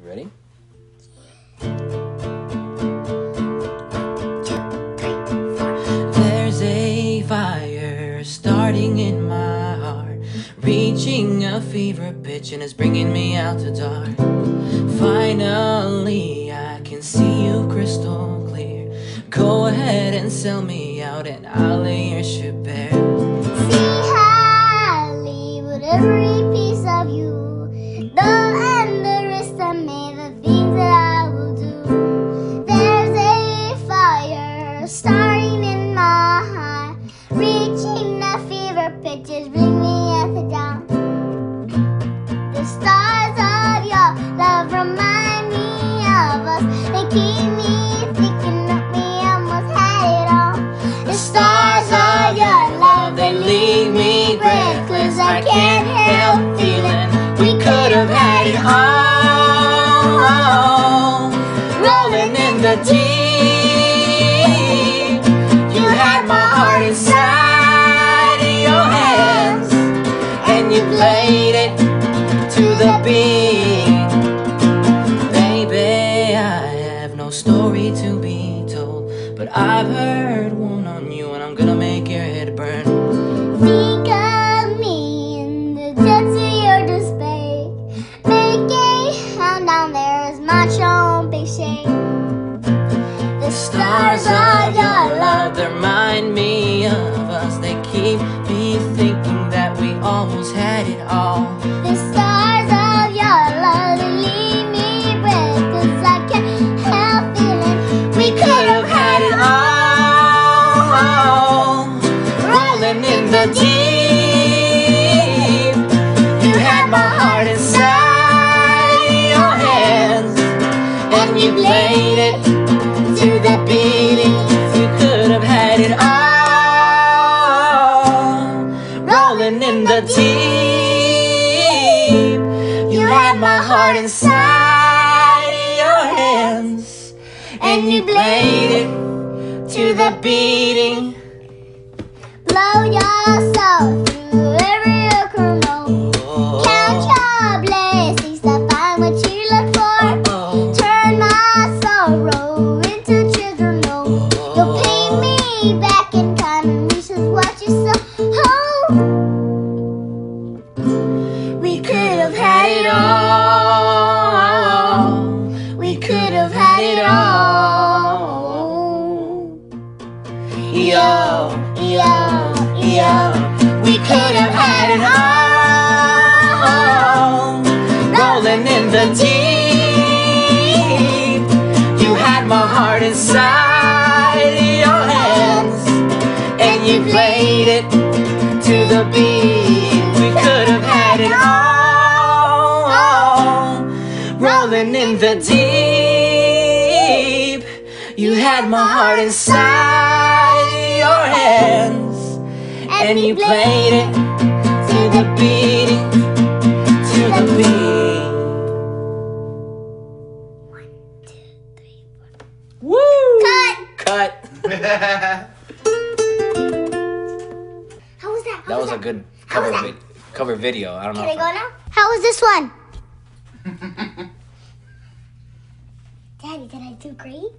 Ready? There's a fire starting in my heart, reaching a fever pitch, and it's bringing me out to dark. Finally, I can see you crystal clear. Go ahead and sell me out, and I'll lay your ship bare. See highly with every stars of your love remind me of us. They keep me thinking that we almost had it all. The stars of your love, They leave me breathless. I can't help feeling we could have had it all. Rolling in the deep. You had my heart inside of your hands, and you played it to the beat. Baby, I have no story to be told, but I've heard one on you, and I'm gonna make your head burn. Think of me in the depths of your despair. Make a sound down there as my own big shake. The Stars of and you played it to the beating. You could have had it all. Rolling in the deep. You had my heart inside your hands, and you played it to the beating. blow yourself through Yo, yo. We could have had it all. Rolling in the deep. You had my heart inside your hands, and you played it to the beat. We could have had it all. Rolling in the deep. You had my heart inside your hands, and you played it to the beating, to the beat. Woo! Cut. Cut. How was that? How That was a that? good cover that? vid- cover video. I don't know. Can I if go now? How was this one? Daddy, did I do great?